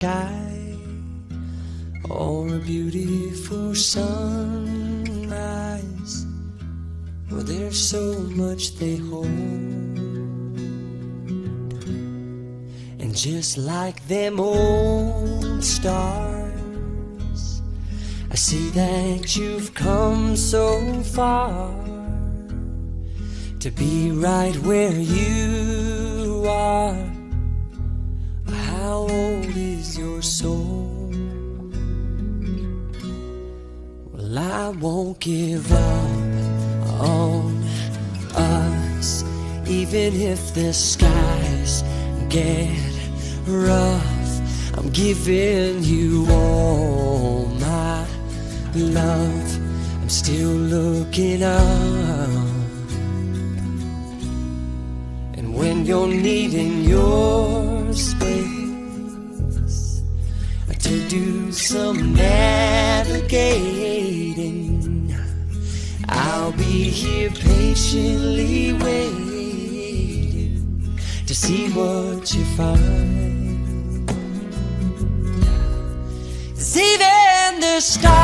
sky or a beautiful sunrise. Well, there's so much they hold. And just like them old stars, I see that you've come so far to be right where you are. How old your soul? Well, I won't give up on us, even if the skies get rough. I'm giving you all my love. I'm still looking up. And when you're needing your space to do some navigating, I'll be here patiently waiting to see what you find. even the stars